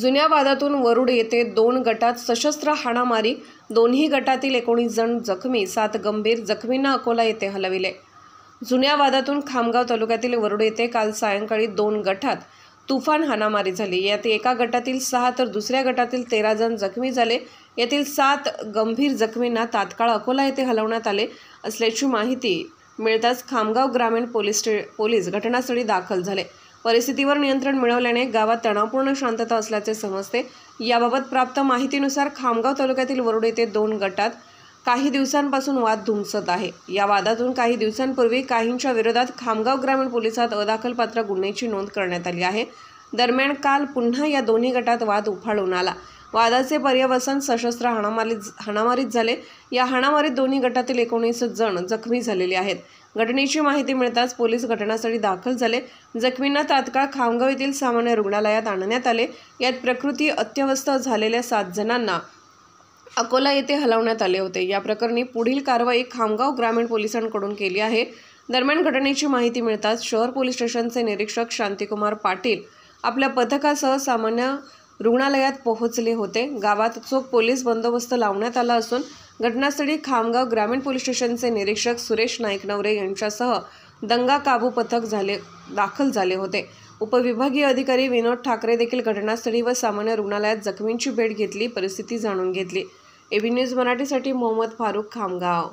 जुन्या वादातून वरुड येथे दोन गटात सशस्त्र हाणामारी दोन्ही गटातील एकोणीस जण जखमी सात गंभीर जखमींना अकोला येथे हलविले. जुन्या वादातून खामगाव तालुक्यातील वरुड येथे काल सायंकाळी दोन गटात तुफान हाणामारी झाली. यात एका गटातील सहा तर दुसऱ्या गटातील तेरा जण जखमी झाले. यातील सात गंभीर जखमींना तात्काळ अकोला येथे हलवण्यात आले असल्याची माहिती मिळताच खामगाव ग्रामीण पोलीस स्टे पोलीस घटनास्थळी दाखल झाले. परिस्थितीवर नियंत्रण मिळवल्याने गावात तणावपूर्ण शांतता असल्याचे समजते. याबाबत प्राप्त माहितीनुसार खामगाव तालुक्यातील वरुड येथे दोन गटात काही दिवसांपासून वाद धुमसत आहे. या वादातून काही दिवसांपूर्वी काहींच्या विरोधात खामगाव ग्रामीण पोलिसात अदाखलपात्र गुन्ह्याची नोंद करण्यात आली आहे. दरम्यान काल पुन्हा या दोन्ही गटात वाद उफाळून आला. वादाचे पर्यवसन सशस्त्र हाणामारीत हाणामारीत झाले. या हाणामारीत दोन्ही गटातील एकोणीस जण जखमी झालेले आहेत. घटनेची माहिती मिळताच पोलीस घटनास्थळी दाखल झाले. जखमींना तात्काळ खामगाव येथील सामान्य रुग्णालयात आणण्यात आले. यात प्रकृती अत्यवस्थ झालेल्या सात जणांना अकोला येथे हलवण्यात आले होते. या प्रकरणी पुढील कारवाई खामगाव ग्रामीण पोलिसांकडून केली आहे. दरम्यान घटनेची माहिती मिळताच शहर पोलीस स्टेशनचे निरीक्षक शांतिकुमार पाटील आपल्या पथकासह सामान्य रुग्णालयात पोहोचले होते. गावात चोख पोलीस बंदोबस्त लावण्यात आला असून घटनास्थळी खामगाव ग्रामीण पोलीस स्टेशनचे निरीक्षक सुरेश नाईकनवरे यांच्यासह दंगा काबू पथक झाले दाखल झाले होते. उपविभागीय अधिकारी विनोद ठाकरे देखील घटनास्थळी व सामान्य रुग्णालयात जखमींची भेट घेतली परिस्थिती जाणून घेतली. एबी न्यूज मराठीसाठी मोहम्मद फारूक खामगाव.